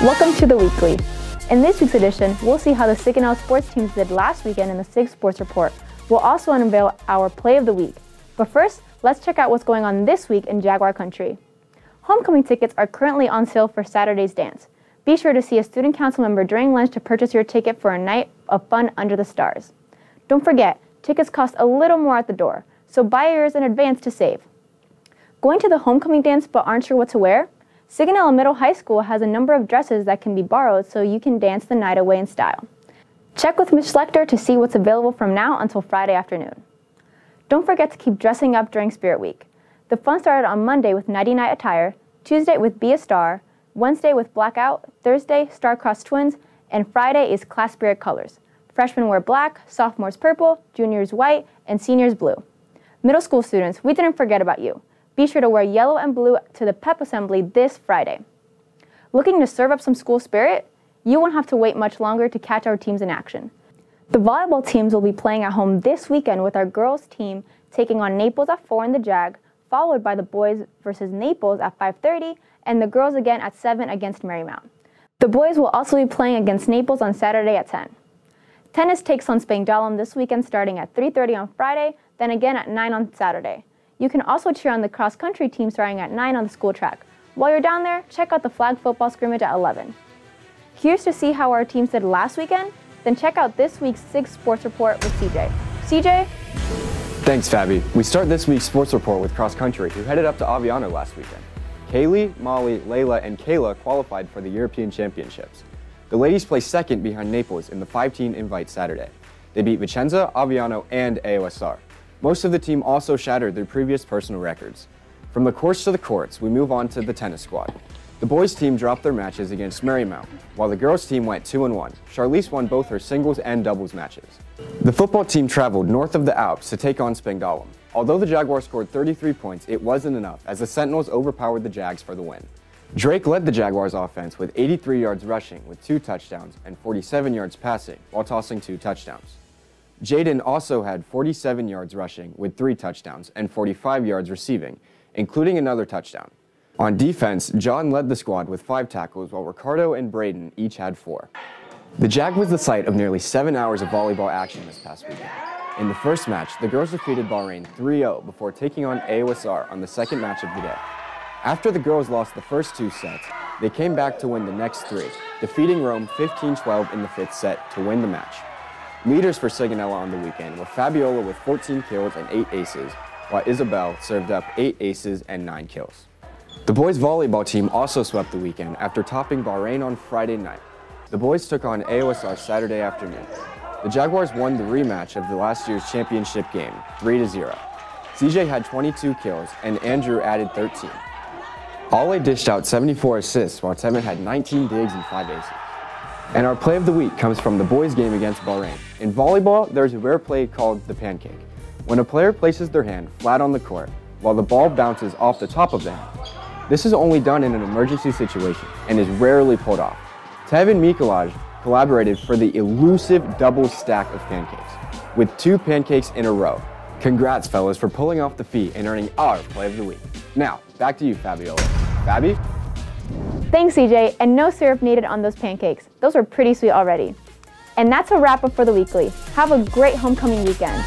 Welcome to the Weekly. In this week's edition, we'll see how the Sigonella sports teams did last weekend in the SIG Sports Report. We'll also unveil our Play of the Week. But first, let's check out what's going on this week in Jaguar Country. Homecoming tickets are currently on sale for Saturday's dance. Be sure to see a student council member during lunch to purchase your ticket for a night of fun under the stars. Don't forget, tickets cost a little more at the door, so buy yours in advance to save. Going to the homecoming dance but aren't sure what to wear? Sigonella Middle High School has a number of dresses that can be borrowed so you can dance the night away in style. Check with Ms. Schlechter to see what's available from now until Friday afternoon. Don't forget to keep dressing up during Spirit Week. The fun started on Monday with Nighty Night attire, Tuesday with Be a Star, Wednesday with Blackout, Thursday Star-Crossed Twins, and Friday is Class Spirit colors. Freshmen wear black, sophomores purple, juniors white, and seniors blue. Middle school students, we didn't forget about you. Be sure to wear yellow and blue to the pep assembly this Friday. Looking to serve up some school spirit? You won't have to wait much longer to catch our teams in action. The volleyball teams will be playing at home this weekend with our girls team taking on Naples at 4 in the JAG, followed by the boys versus Naples at 5.30 and the girls again at 7 against Marymount. The boys will also be playing against Naples on Saturday at 10. Tennis takes on Spangdahlem this weekend starting at 3.30 on Friday, then again at 9 on Saturday. You can also cheer on the cross country team starting at 9 on the school track. While you're down there, check out the flag football scrimmage at 11. Here's to see how our teams did last weekend? Then check out this week's SIG Sports Report with CJ. CJ? Thanks, Fabi. We start this week's sports report with cross country, who headed up to Aviano last weekend. Kaylee, Molly, Layla, and Kayla qualified for the European Championships. The ladies placed second behind Naples in the five-team invite Saturday. They beat Vicenza, Aviano, and AOSR. Most of the team also shattered their previous personal records. From the course to the courts, we move on to the tennis squad. The boys team dropped their matches against Marymount, while the girls team went 2 and 1. Charlize won both her singles and doubles matches. The football team traveled north of the Alps to take on Spangdahlem. Although the Jaguars scored 33 points, it wasn't enough as the Sentinels overpowered the Jags for the win. Drake led the Jaguars offense with 83 yards rushing with two touchdowns and 47 yards passing while tossing two touchdowns. Jaden also had 47 yards rushing with three touchdowns and 45 yards receiving, including another touchdown. On defense, John led the squad with five tackles while Ricardo and Braden each had four. The Jag was the site of nearly seven hours of volleyball action this past weekend. In the first match, the girls defeated Bahrain 3-0 before taking on AOSR on the second match of the day. After the girls lost the first two sets, they came back to win the next three, defeating Rome 15-12 in the fifth set to win the match. Leaders for Sigonella on the weekend were Fabiola with 14 kills and 8 aces, while Isabel served up 8 aces and 9 kills. The boys volleyball team also swept the weekend after topping Bahrain on Friday night. The boys took on AOSR Saturday afternoon. The Jaguars won the rematch of the last year's championship game, 3-0. CJ had 22 kills and Andrew added 13. Ale dished out 74 assists while Tevin had 19 digs and 5 aces. And our play of the week comes from the boys game against Bahrain. In volleyball, there's a rare play called the pancake. When a player places their hand flat on the court while the ball bounces off the top of the hand. This is only done in an emergency situation and is rarely pulled off. Tevin Mikolaj collaborated for the elusive double stack of pancakes, with two pancakes in a row. Congrats, fellas, for pulling off the feat and earning our play of the week. Now, back to you, Fabiola. Fabi? Thanks, CJ, and no syrup needed on those pancakes. Those were pretty sweet already. And that's a wrap up for the weekly. Have a great homecoming weekend.